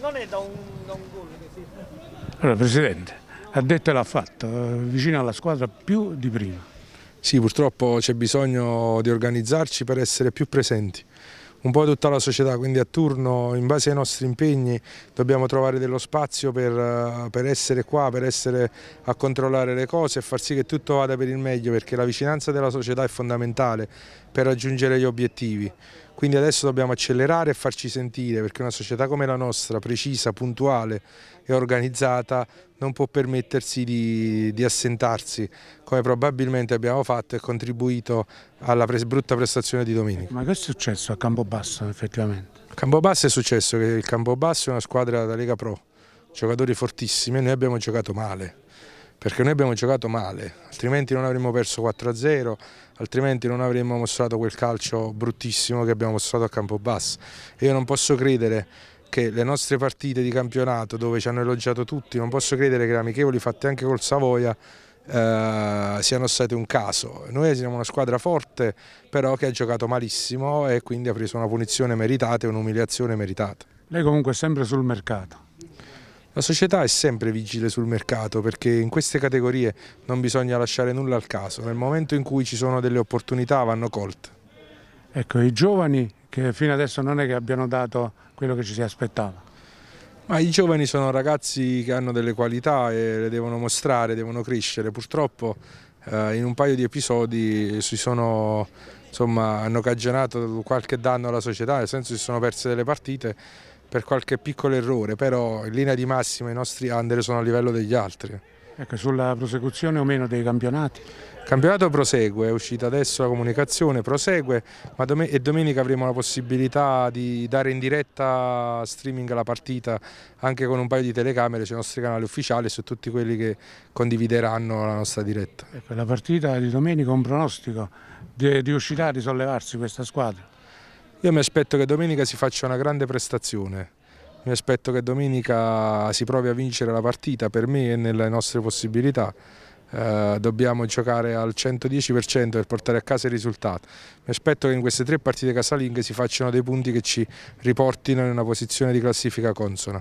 Non è da un, da un gol che si... Allora, Presidente, ha detto e l'ha fatto, eh, vicino alla squadra più di prima. Sì, purtroppo c'è bisogno di organizzarci per essere più presenti. Un po' tutta la società, quindi a turno, in base ai nostri impegni, dobbiamo trovare dello spazio per, eh, per essere qua, per essere a controllare le cose e far sì che tutto vada per il meglio, perché la vicinanza della società è fondamentale per raggiungere gli obiettivi. Quindi adesso dobbiamo accelerare e farci sentire perché una società come la nostra, precisa, puntuale e organizzata, non può permettersi di, di assentarsi come probabilmente abbiamo fatto e contribuito alla pres brutta prestazione di domenica. Ma che è successo a Campobasso effettivamente? A Campobasso è successo che il Campobasso è una squadra da Lega Pro, giocatori fortissimi e noi abbiamo giocato male perché noi abbiamo giocato male, altrimenti non avremmo perso 4-0, altrimenti non avremmo mostrato quel calcio bruttissimo che abbiamo mostrato a Campobasso. Io non posso credere che le nostre partite di campionato dove ci hanno elogiato tutti, non posso credere che le amichevoli fatte anche col Savoia eh, siano state un caso. Noi siamo una squadra forte però che ha giocato malissimo e quindi ha preso una punizione meritata e un'umiliazione meritata. Lei comunque è sempre sul mercato. La società è sempre vigile sul mercato perché in queste categorie non bisogna lasciare nulla al caso, nel momento in cui ci sono delle opportunità vanno colte. Ecco, i giovani che fino adesso non è che abbiano dato quello che ci si aspettava. Ma i giovani sono ragazzi che hanno delle qualità e le devono mostrare, devono crescere. Purtroppo eh, in un paio di episodi si sono, insomma, hanno cagionato qualche danno alla società, nel senso che si sono perse delle partite per qualche piccolo errore, però in linea di massima i nostri under sono a livello degli altri. Ecco, sulla prosecuzione o meno dei campionati? Il campionato prosegue, è uscita adesso la comunicazione, prosegue ma dom e domenica avremo la possibilità di dare in diretta streaming la partita anche con un paio di telecamere sui nostri canali ufficiali e su tutti quelli che condivideranno la nostra diretta. Ecco, la partita di domenica un pronostico, riuscirà a risollevarsi questa squadra? Io mi aspetto che domenica si faccia una grande prestazione, mi aspetto che domenica si provi a vincere la partita per me e nelle nostre possibilità. Eh, dobbiamo giocare al 110% per portare a casa il risultato. Mi aspetto che in queste tre partite casalinghe si facciano dei punti che ci riportino in una posizione di classifica consona.